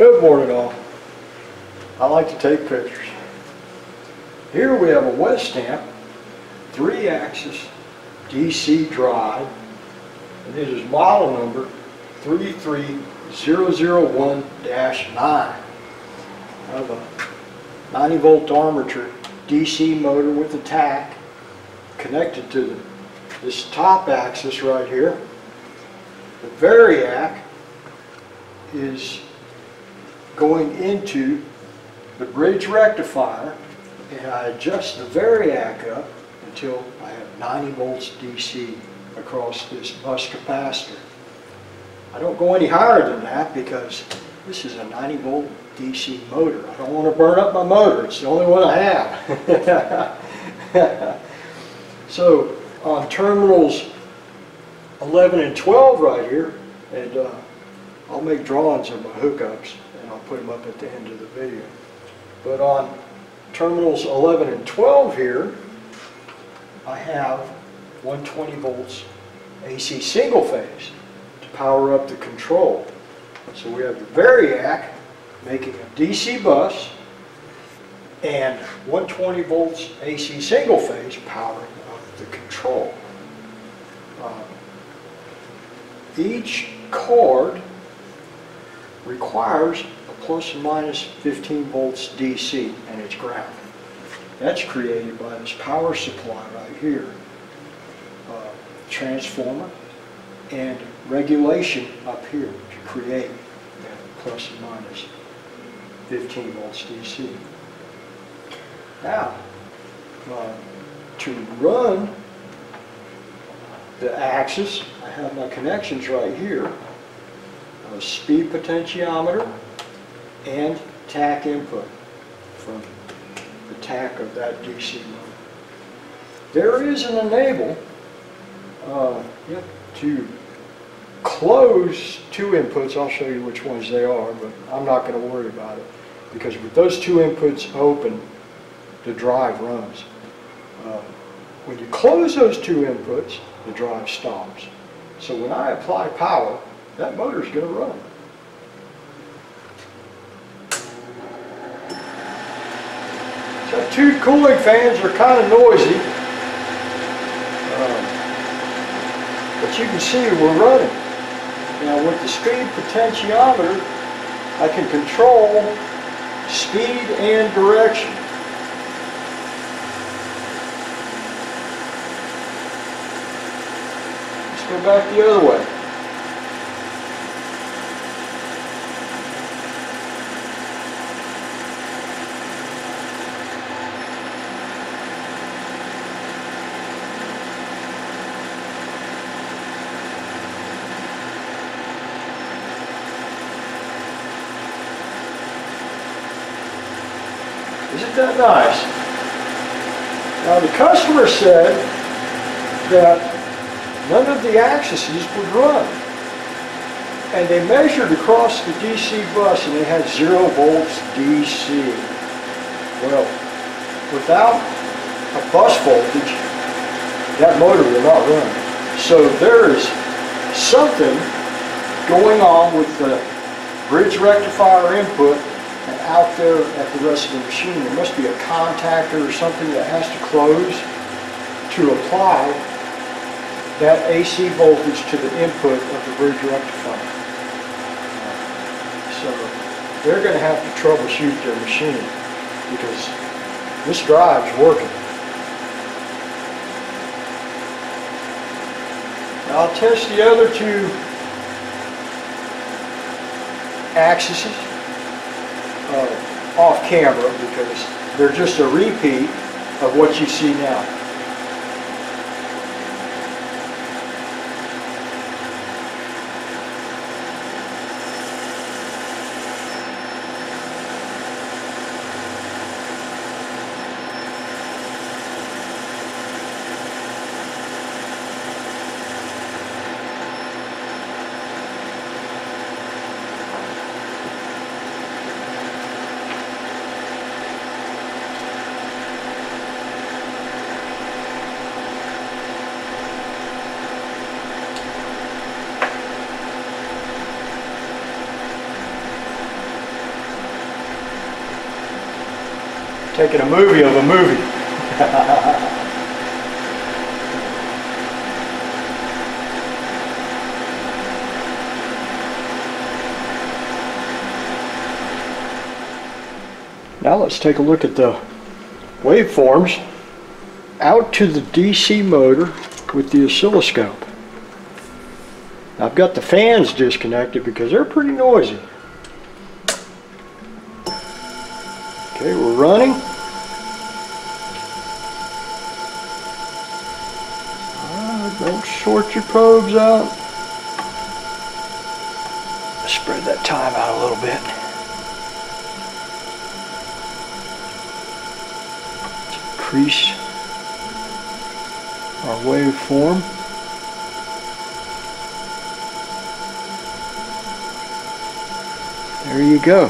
Good morning all. I like to take pictures. Here we have a Westamp three-axis DC drive. And this is model number 33001-9. I have a 90 volt armature DC motor with a tach connected to the, this top axis right here. The variac is going into the bridge rectifier and I adjust the variac up until I have 90 volts DC across this bus capacitor. I don't go any higher than that because this is a 90 volt DC motor. I don't want to burn up my motor. It's the only one I have. so on terminals 11 and 12 right here, and uh, I'll make drawings of my hookups put them up at the end of the video. But on terminals 11 and 12 here, I have 120 volts AC single phase to power up the control. So we have the Variac making a DC bus and 120 volts AC single phase powering up the control. Um, each cord requires plus and minus 15 volts DC and it's ground. That's created by this power supply right here. Uh, transformer and regulation up here to create that plus and minus 15 volts DC. Now, uh, to run the axis, I have my connections right here, a speed potentiometer and tach input from the tach of that DC motor. There is an enable uh, yep, to close two inputs. I'll show you which ones they are, but I'm not going to worry about it because with those two inputs open, the drive runs. Uh, when you close those two inputs, the drive stops. So when I apply power, that motor's going to run. Two cooling fans are kind of noisy. Um, but you can see we're running. Now with the speed potentiometer, I can control speed and direction. Let's go back the other way. Isn't that nice? Now the customer said that none of the axes would run. And they measured across the DC bus and they had zero volts DC. Well, without a bus voltage, that motor will not run. So there is something going on with the bridge rectifier input out there at the rest of the machine, there must be a contactor or something that has to close to apply that AC voltage to the input of the bridge rectifier. So they're going to have to troubleshoot their machine because this drive's working. I'll test the other two axes uh, off camera because they're just a repeat of what you see now. Taking a movie of a movie. now let's take a look at the waveforms out to the DC motor with the oscilloscope. I've got the fans disconnected because they're pretty noisy. Okay, we're running. Uh, your probes out. Spread that time out a little bit. Increase our waveform. There you go.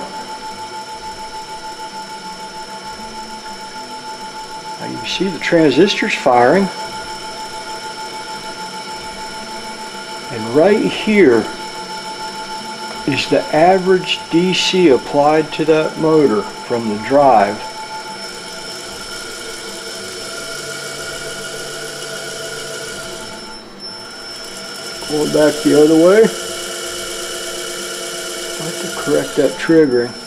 Now you see the transistors firing. Right here is the average DC applied to that motor from the drive Pull it back the other way. I have to correct that triggering.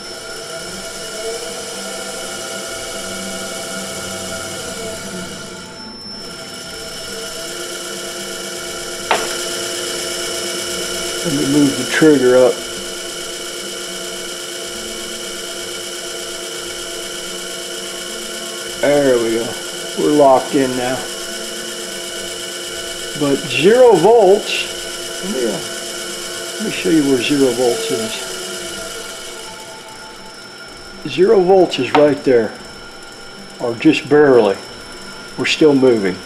Let me move the trigger up. There we go. We're locked in now. But zero volts let me, uh, let me show you where zero volts is. Zero volts is right there, or just barely. We're still moving.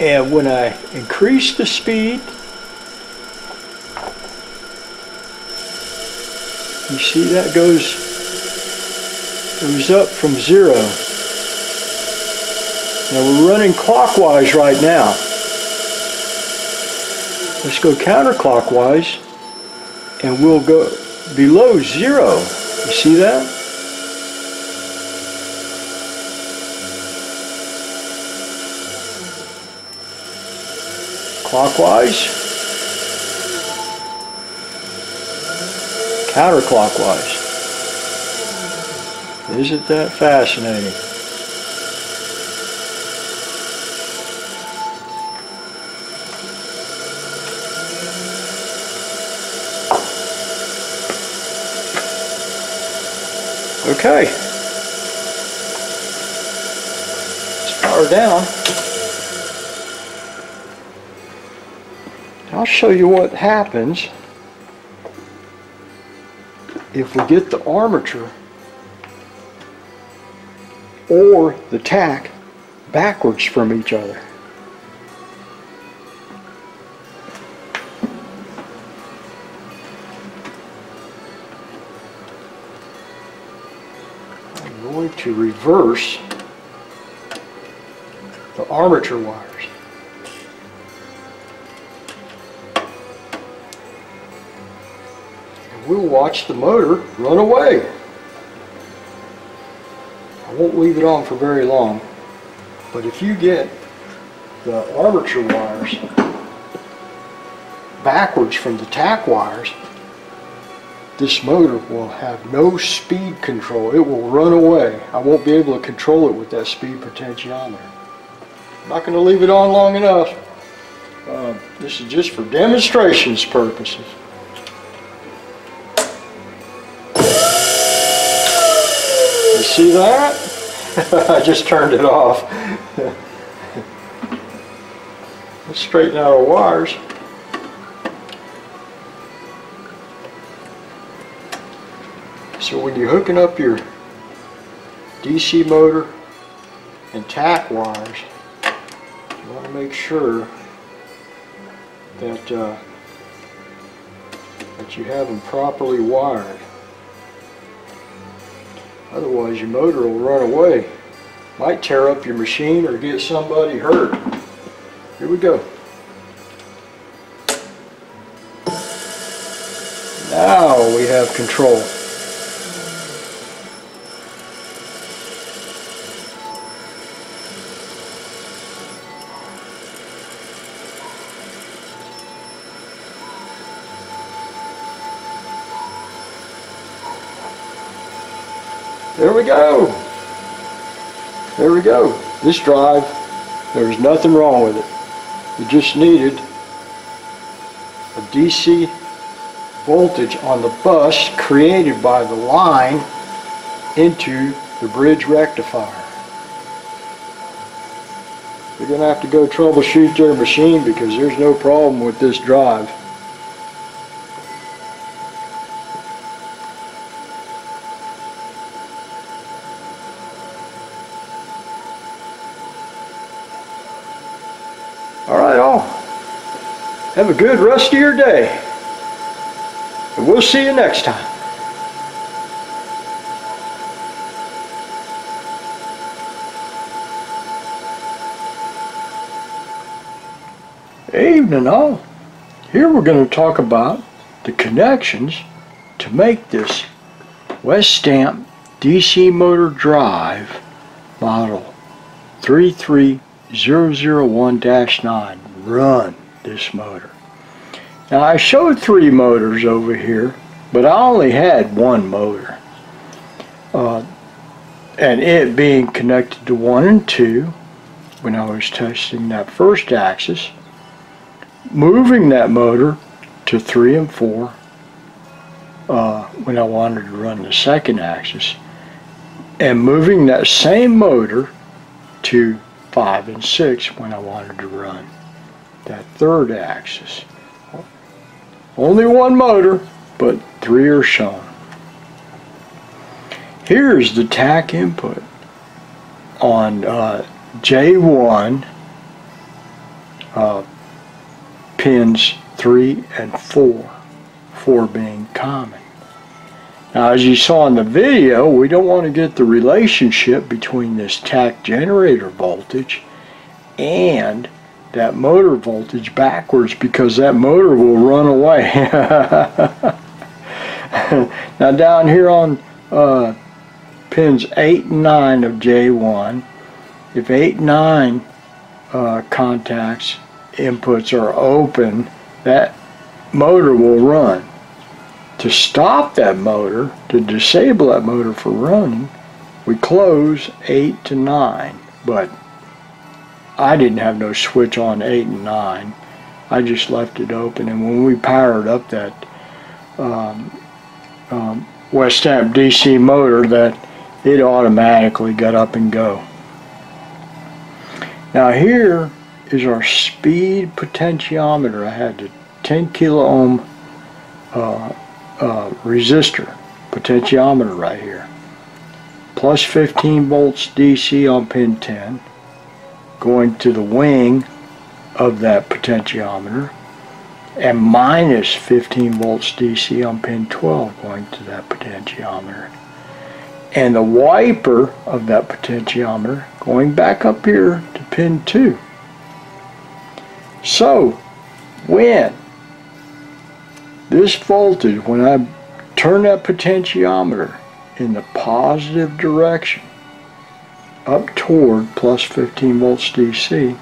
And when I increase the speed, you see that goes, goes up from zero. Now we're running clockwise right now. Let's go counterclockwise and we'll go below zero. You see that? Clockwise. Counterclockwise. Isn't that fascinating? Okay. Power down. I'll show you what happens if we get the armature or the tach backwards from each other. I'm going to reverse the armature wires. We'll watch the motor run away. I won't leave it on for very long, but if you get the armature wires backwards from the tach wires, this motor will have no speed control. It will run away. I won't be able to control it with that speed potentiometer. I'm not going to leave it on long enough. Uh, this is just for demonstrations purposes. See that? I just turned it off. Let's straighten out our wires. So when you're hooking up your DC motor and tach wires, you want to make sure that uh, that you have them properly wired. Otherwise your motor will run away. Might tear up your machine or get somebody hurt. Here we go. Now we have control. There we go. There we go. This drive, there's nothing wrong with it. It just needed a DC voltage on the bus created by the line into the bridge rectifier. They're going to have to go troubleshoot their machine because there's no problem with this drive. Have a good rest of your day. And we'll see you next time. Evening all. Here we're going to talk about the connections to make this Westamp DC motor drive model 33001-9 run this motor. Now I showed three motors over here, but I only had one motor. Uh, and it being connected to one and two when I was testing that first axis moving that motor to 3 and 4 uh, when I wanted to run the second axis and moving that same motor to 5 and 6 when I wanted to run that third axis. Only one motor, but three are shown. Here's the tach input on uh, J1 uh, pins 3 and 4, 4 being common. Now as you saw in the video, we don't want to get the relationship between this tach generator voltage and that motor voltage backwards because that motor will run away. now down here on uh, pins 8 and 9 of J1, if 8 and 9 uh, contacts inputs are open, that motor will run. To stop that motor, to disable that motor for running, we close 8 to 9. But I didn't have no switch on 8 and 9. I just left it open. And when we powered up that um, um, Westamp DC motor, that it automatically got up and go. Now here is our speed potentiometer. I had the 10 kilo ohm uh, uh, resistor potentiometer right here. Plus 15 volts DC on pin 10 going to the wing of that potentiometer and minus 15 volts DC on pin 12 going to that potentiometer. And the wiper of that potentiometer going back up here to pin 2. So, when this voltage, when I turn that potentiometer in the positive direction up toward plus 15 volts DC,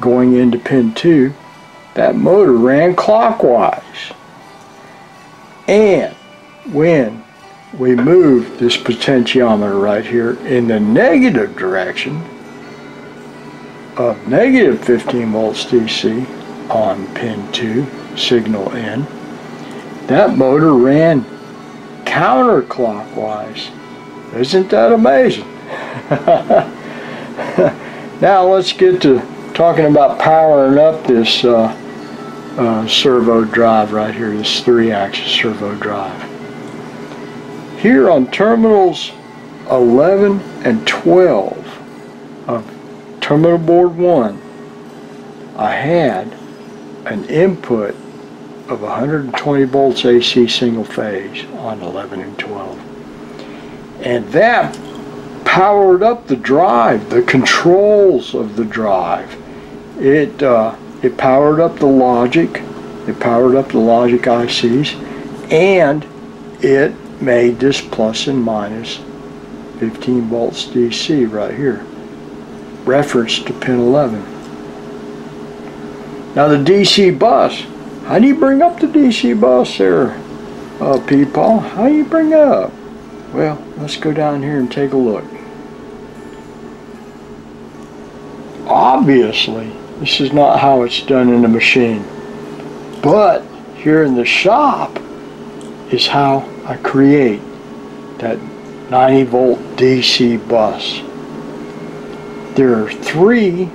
going into pin 2, that motor ran clockwise. And when we move this potentiometer right here in the negative direction, of negative 15 volts DC on pin 2, signal in. That motor ran counterclockwise. Isn't that amazing? now let's get to talking about powering up this uh, uh, servo drive right here, this three-axis servo drive. Here on terminals 11 and 12 of terminal board 1, I had an input of 120 volts AC single phase on 11 and 12. And that powered up the drive, the controls of the drive. It, uh, it powered up the logic, it powered up the logic ICs, and it made this plus and minus 15 volts DC right here reference to pin 11. Now the DC bus, how do you bring up the DC bus there, uh, PeePaw? How do you bring up? Well, let's go down here and take a look. Obviously, this is not how it's done in a machine. But here in the shop is how I create that 90 volt DC bus. There are three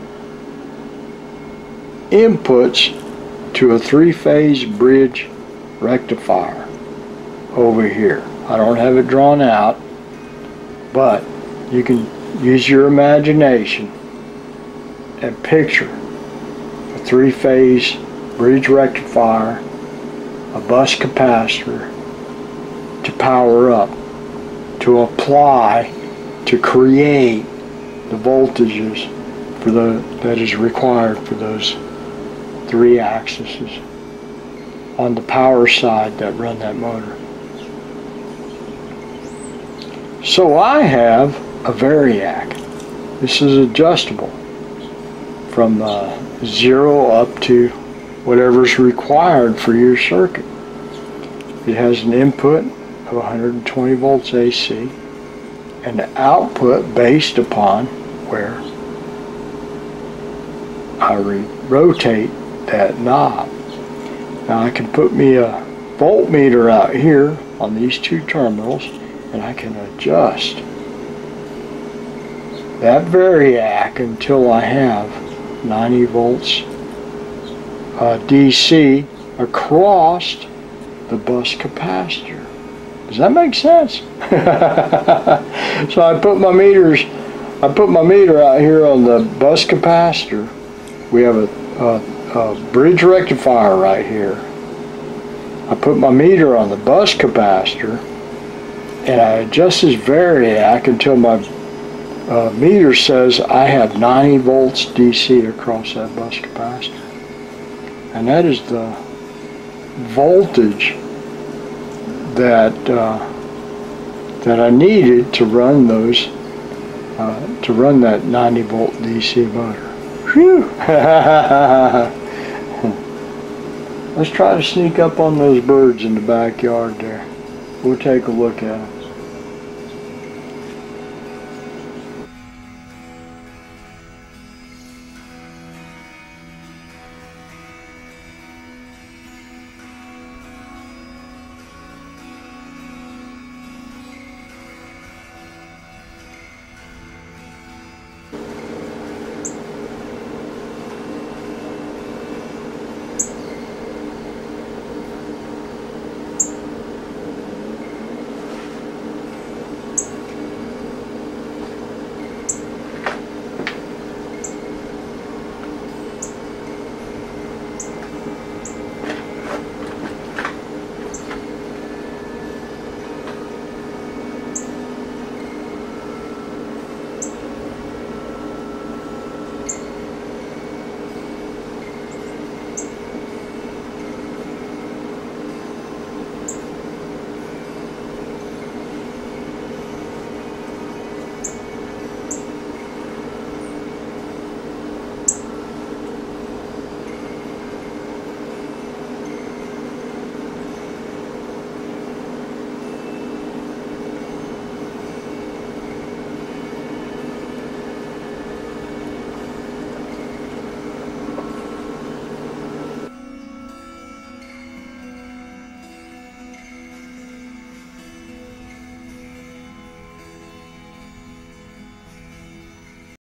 inputs to a three-phase bridge rectifier over here. I don't have it drawn out, but you can use your imagination and picture a three-phase bridge rectifier, a bus capacitor to power up, to apply, to create the voltages for the that is required for those three axes on the power side that run that motor. So I have a Variac. This is adjustable from uh, zero up to whatever's required for your circuit. It has an input of 120 volts AC and the output based upon where I rotate that knob. Now I can put me a voltmeter out here on these two terminals and I can adjust that variac until I have 90 volts uh, DC across the bus capacitor. Does that make sense? so I put my meters, I put my meter out here on the bus capacitor. We have a, a uh, bridge rectifier right here. I put my meter on the bus capacitor and I adjust this variac until my uh, meter says I have 90 volts DC across that bus capacitor. And that is the voltage that uh, that I needed to run those uh, to run that 90 volt DC motor. Whew! Let's try to sneak up on those birds in the backyard there. We'll take a look at them.